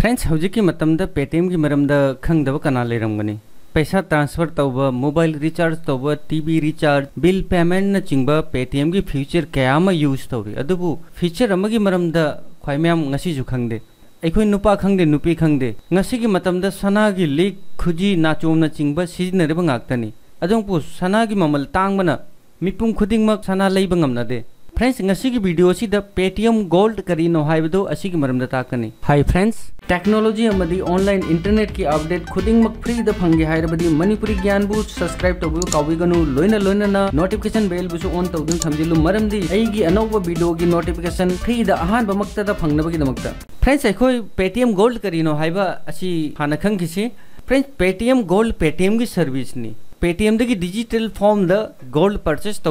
Friends हौजिकी मतमदा Paytm की मरमदा खंगदब कना लेरमगनी पैसा ट्रांसफर तब मोबाइल रिचार्ज तब टीवी रिचार्ज बिल पेमेंट न चिंब पेटीएम की फीचर क्या यूज तौरी अदुबु feature अमगी मरमदा ख्वाई ma'am ngasi ju khangde ꯑꯩꯈꯣꯏ ꯅꯨꯄꯥ ꯈꯪꯗꯦ ꯅꯨꯄꯤ ꯈꯪꯗꯦ ꯉꯁꯤꯒꯤ ꯃꯇꯝꯗ ꯁꯅꯥꯒꯤ ꯂꯤꯛ ꯈꯨꯖꯤ ꯅꯥꯆꯣꯝꯅꯆꯤꯡꯕ ꯁꯤꯖꯤꯟꯅꯔꯤꯕ ꯉꯥꯛꯇꯅꯤ ꯑꯗꯨꯕꯨ ꯁꯅꯥꯒꯤ ꯃꯃꯜ ꯇꯥꯡꯕꯅ ꯃꯤꯄꯨꯝ ꯈꯨꯗꯤꯡꯃꯛ ꯁꯅꯥ ꯂꯩꯕ ꯉꯝꯅꯗꯦ फ्रेंड्स वीडियो सिदा पेटीएम गोल्ड करीनो हाइबदो असी की मरमदा ताकनी हाय फ्रेंड्स टेक्नोलॉजी अमदी ऑनलाइन इंटरनेट की अपडेट खुदिंग मक फ्री द फंगे हाइरबदी मणिपुरी ज्ञान बु सब्सक्राइब तबु काविगनु लोइना लोइना ना नोटिफिकेशन बेल बुसु ऑन तौदुन थमजिलु मरमदी एगी अनौब वीडियो की नोटिफिकेशन फ्री द अहान बमक्ता द फंगनबगी दमक्ता फ्रेंड्स अखोय पेटीएम गोल्ड करीनो हाइबा असी हाना खंगिसी फ्रेंड्स पेटीएम गोल्ड पेटीएम की सर्विस नी पेटीएम दगी डिजिटल फॉर्म द गोल्ड परचेस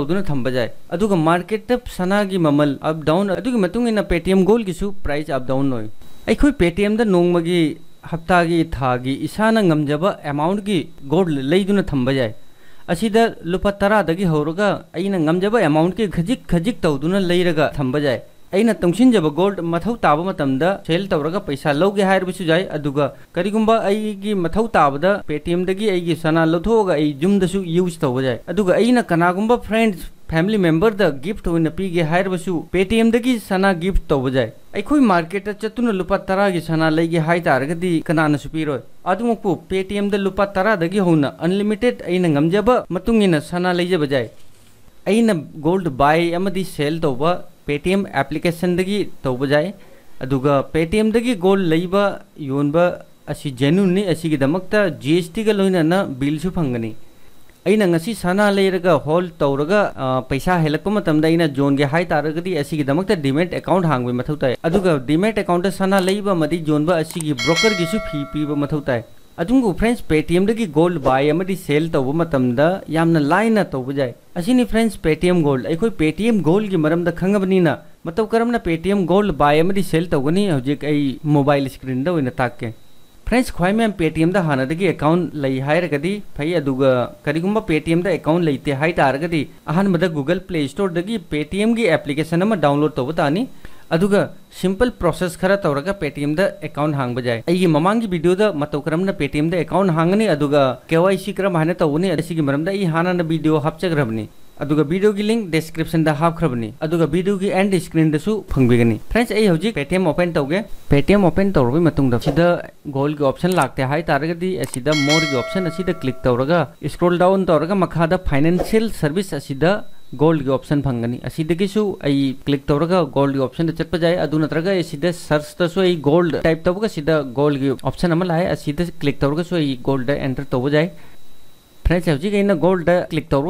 अदुगा मार्केट द सना की ममल अप डाउन इन पेटीएम गोल्ड की प्राइस अप डाउन पेटीएम हफ़्ता की था की इसाना ngамजबा अमाउंट की गोल्ड लेदुना थंबा जाय असिदा लुपा तरा अगर ꯇꯨꯡꯁꯤꯟꯖꯕ ꯒꯣꯜ ꯃꯊꯧ ꯇꯥꯕ ꯃꯇꯝꯗ तौर पैसा ꯄꯩꯁꯥ है कहींगुब ꯌꯥꯏ, ꯑꯗꯨꯒ पेटीएम की सना ꯇꯥꯕꯗ ꯄꯦꯇꯤꯑꯦꯝꯗꯒꯤ यूज़ तब जाए अगर कनागुब फ्रेंड्स फैमिली मेंबर गिफ्ट पीगे है पेटीएम की सना गिफ्ट तब जाए अखोई मार्केट चतुन लुप तरह की सना लेगे है तारगदी कनानसु पीरो पेटीएम लुप तरह तरा दगी होना अनलिमिटेड गमजब सना लेजे जाए अगर गोल्ड बाय अमदी सेल तब पेटीएम एप्लीकेशन दगी तब जाए। पेटीएम गोल लईब योनब असी जी एस टीग ग बिल छु फंगनी अइना गसी सना लेरगा, होल तौरगा पैसा हेलक मतम दइना जोन गे हाय तारगदी असी गदमकत डीमैट अकाउंट सना लईब मदी ब्रोकर की फ़ी पीब मथौता है। अदुंगु फ्रेंड्स पेटीएम लगी गोल्ड बाय अमरी सेल तो वो मतलब द लाइन तो जाए अशी नी फ्रेंड्स पेटीएम गोल्ड एको पेटीएम गोल की मरम द खंग बनी ना मतलब करम पेटीएम गोल्ड बाय अमरी सेल तो हो मोबाइल स्क्रीन द वो न ताके फ्रेंड्स खोई में पेटीएम द हाना दगी अकाउंट लई हायर कदी भाई अदुग करीगुम पेटीएम द अकाउंट लई ते हाइट प्ले स्टोर पेटीएम की एप्लीकेशन में डाउनलोड तब बतानी अदुगा सिंपल प्रोसेस खरा तौरगा पेटीएम द अकाउंट हांग जाए अई ममांगी वीडियो द पेटीएम द अकाउंट हांगनी अदुगा केवाईसी करम हाने तौनी असिगी मरमदा ई हाना वीडियो हपचग्रबनी वीडियो की लिंक डिस्क्रिप्शन दा वीडियो की एंड स्क्रीन दसु फंगबिगनी फ्रेंड्स हौजी पेटीएम ओपन तौगे पेटीएम ओपन तौरबि मतुंग दा गोल की ऑप्शन लागते हाई तारगदी मोर की ऑप्शन असिदा क्लिक तौरगा स्क्रॉल डाउन तौरगा मखादा फाइनेंशियल सर्विस गोल्ड की ऑप्शन फंगनी असिदगिसु आई क्लिक तौरगा गोल्ड की ऑप्शन चटप जाए अदु नत्रगा असिदा सर्च गोल्ड की ऑप्शन अमा लाए असिदा क्लिक तौरगा सु आई गोल्ड एंटर तौब जाए फ्रेंड्स गोल्ड क्लिक तौर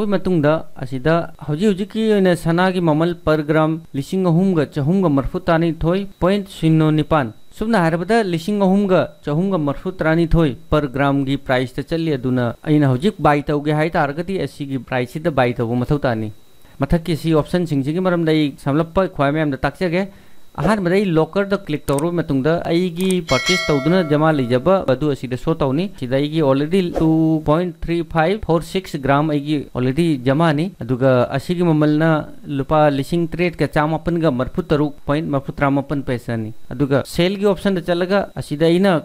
सना की ममल पर ग्राम लिंग अहूम चहुम मरफू तानी थोई पॉइंट शून्य निपान सूम लिंग अहूम चहुम मरफू तरानी थोई पर ग्राम की प्राइस चली हजी बाई तौगे है प्राइस बाई तब मथौ तानी मथक की ऑप्शन सिंह मरम समलप ख्वाई मैम ताकजगे अहमद लोकर क्लिक तौर परचेस तौदना जमा लीजब show तौनी already two point three five four six gram already जमा ममल लुपा लिंग त्रेट का चामपन मरफु तरुक पॉइंट मरफु त्रामपन पैसा सेल की ऑप्शन चलगा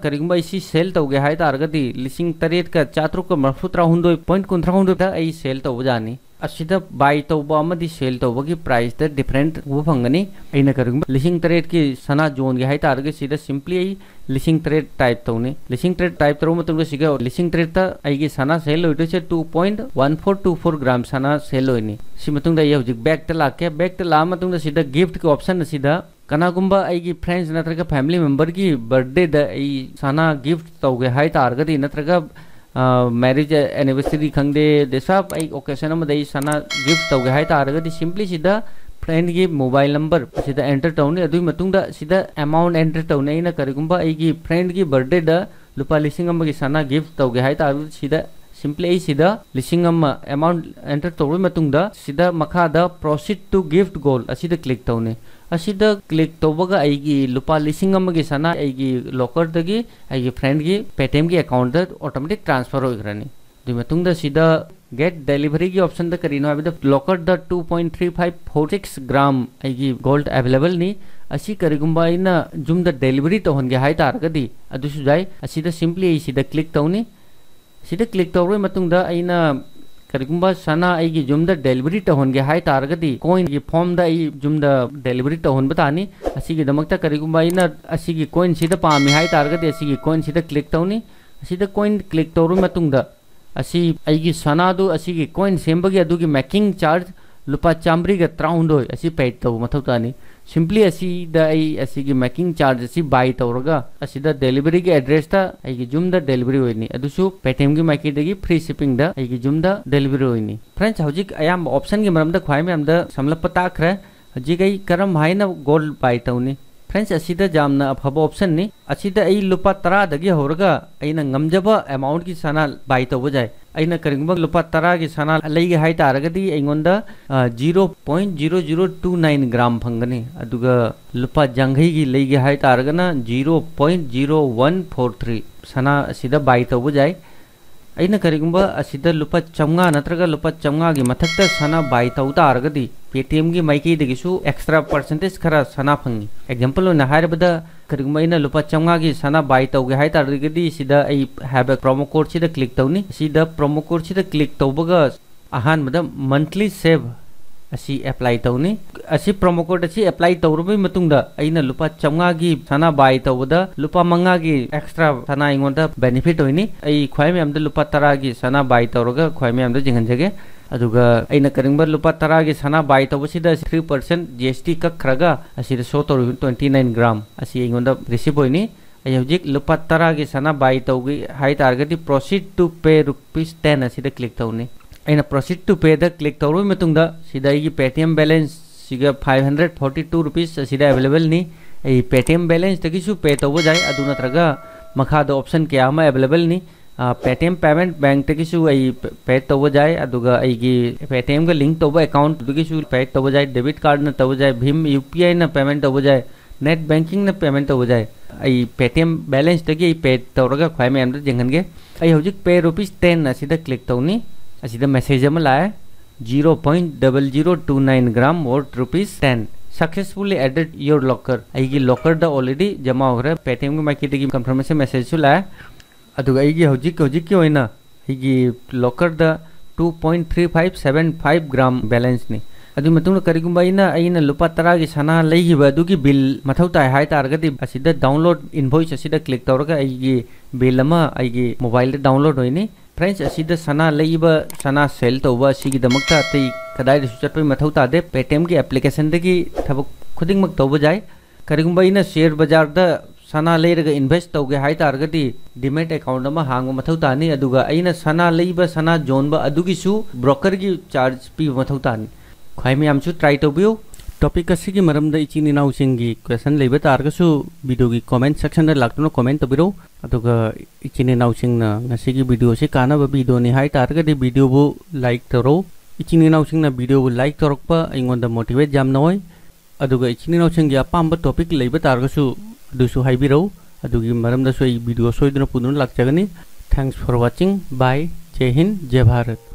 करीगुब सेल तौगे है लिंग तरेट का चातरुक मरफु त्राहुंदो पॉइंट कुंथ्रा हुंदो सेल तौजानी असिदा बाय तौबा अमदी सेल तौबगी प्राइस द डिफरेंट वो फंगनी अइना करिंग लिसिंग तरेट की सना जोन गे हाई तारगे सिदा सिंपली आई लिसिंग तरेट टाइप तौने लिसिंग तरेट टाइप तरो मतुंग सिगा लिसिंग तरेट ता आइगे सना सेल होइदो से 2.1424 ग्राम सना सेल होइनी सि मतुंग दा ये हुजिक बैक ता लाके बैक ता ला मतुंग सिदा गिफ्ट के ऑप्शन सिदा कनागुंबा आइगी फ्रेंड्स नत्रगा फैमिली मेंबर की बर्थडे द आई सना गिफ्ट तौगे तारगदी नत्रगा मैरिज एनिवर्सरी खंगदे देसा ओकेजन सना गिफ्ट तौगे है सिंपली फ्रेंड की मोबाइल नंबर सिदा एंटर तौने सिदा अमाउंट एंटर तौने फ्रेंड की बर्थडे लुपा लिसिंग सना गिफ्ट तौगे हाई सिंपली आई सिदा लिसिंग एंटर तौरे मखादा प्रोसीड टू गिफ्ट गोल असिदा क्लिक तौने क्लिक तौबगा लुपा अमगी सना लोकर आईगी फ्रेंड की पेटीएम की अकाउंट द ऑटोमेटिक ट्रांसफ़र सिदा गेट डिलीवरी की ऑप्शन द करीनो अभी द लोकर द 2.3546 ग्राम आईगी गोल्ड अवेलेबल नी असी करिगुम्बा आइना जुमदा डेलिवरी तौहनगे हाय तारगदी असिदा सिंपली क्लिक तौनी सिदा क्लिक तौरे आइना करिगुम्बा सना जुमदा डेलिवरी तौहनगे हाय तारगदी की फॉर्म जुमदा डेलिवरी तौहन आइना असिगी कोइन सिदा पामी हाय तारगदी सिदा क्लिक तौनी कोइन क्लिक तौरु सना कोइन सेंबगी मेकिंग चार्ज लुप चामरी का त्राउंडोय असी पेड तौ मथौ तानी सिंपली आई की मेकिंग चार्ज असी बाय तौरगा असी द डिलीवरी की एड्रेस ता आई की जुम पेटीएम की माइकी की फ्री शिपिंग द आई की जुम द डिलीवरी होइनी हौजिक ऑप्शन की मरम द ख्वाई में हम द समलप ताखरे हजी गई करम हाई न गोल्ड बाय तौनी फ्रेंड्स असीदा जामना अफब ऑप्शन नि असीदा आई लुपा तरा दगी होरगा अइना ngamjaba amount की सना बाय तौब जाय अइना करिंगबा लुपा तरा की सना लैगे हाय तारगदी अइंगोंदा 0.0029 ग्राम फंगनी अदुगा लुपा जंगई की लैगे हाय तारगना 0.0143 सना असीदा बाय तौब जाय अइना करिगुम्बा असिदा लुपा चमगा नत्रगा लुपा चमगा की मथक्ता सना बाय तौ तारगदी पेटीएम की माइकी दगिसु एक्स्ट्रा परसेंटेज खरा सना फंगी एग्जांपल ओना हारबदा करिगुम्बा इना लुपा चमगा की सना बाय तौगे हाय तारगदी अ प्रोमो कोड सिदा क्लिक तौनी प्रोमो कोड सिदा क्लिक तौबगा अहानबदा मंथली सेव अप्लाई तौनी प्रोमो कोड असी अप्लाई अइना लुपा चमगा की सना बाय तौबदा लुपा मंगा की एक्स्ट्रा सना बेनिफिट होइनी अई ख्वाई में हमदा लुपा तरा की सना बाय तौरगा ख्वाई में हमदा जिंगनजगे अदुगा अइना करिंगबा लुपा तरा की सना बाय तौबसिदा 3% जीएसटी कखरगा असी शो तौर 29 ग्राम असी इंगोंदा रिसीव अय हजिक लुपा तरा की सना बाय तौगी हाई तारगदी प्रोसीड टू पे रुपीस 10 असीदा क्लिक तौनी प्रोसीड टू पे क्लिक तौर पेटीएम बैलेंस सिगा 542 रुपीस असिदा अवेलेबल नि आई पेटीएम बैलेंस पे तौब अदु नत्रगा मखाद ऑप्शन क्या अवेलेबल नि पेटीएम पेमेंट बैंक तगिसु आई तब जाय पेटीएम का लिंक तौब अकाउंट तगिसु पे तौब जाय डेबिट कार्ड न तौब जाय भीम यूपीआई न पेमेंट तौब जाय नेट बैंकिंग न पेमेंट तब जाए पेटीएम बैलेंस तगी पे तौरगा खाई में अंदर जेंगनगे आई हजिक पे 10 असिदा क्लिक तौनी मैसेज लाए zero point double zero two nine gram और rupees ten successfully added your locker locker the already जमा हो रहा है पेटीएम की माइकी कंफर्मेशन मैसेज लाए अदुगा अगी हजिक की होइना अगी locker the two three five gram balance ने अदु मतुंग करिगुम्बा इना अइना लुपा तरा की सना लैगिबा अदुगी बिल मथौ ताय हाय तारगदी असिदा डाउनलोड मोबाइल डाउनलोड होइनी फ्रेंड्स असीदा सना सेल तौबा ते मथौ तादे पेटीएम की एप्लीकेशन दगी तौबा इना दा सना अकाउंट अमा हांग मथौ तानी अदुगा अइना सना लेइबा सना जोनबा अदुगिसु ब्रोकर की चार्ज पी मथौ तानी ख्वाई मयामसु ट्राई तौबियो टॉपिक की इचिन इनाउसिंगी क्वेश्चन लेब तारगसु वीडियो की कमेंट सेक्शन लाक्तुना कमेंट तबिरो अदुगा इचिन ngasi वीडियो से काना वीडियो नि हाई वीडियो लाइक तरो इचिन इनाउसिंगना वीडियो लाइक तरोकपा इंगोंदा मोटिवेट जाम नोय इचिन इनाउसिंगी अपाम टॉपिक लेब तारगसु वीडियो सोइदना पुदुन लाक्चगनी thanks for watching bye Jai Hind जय भारत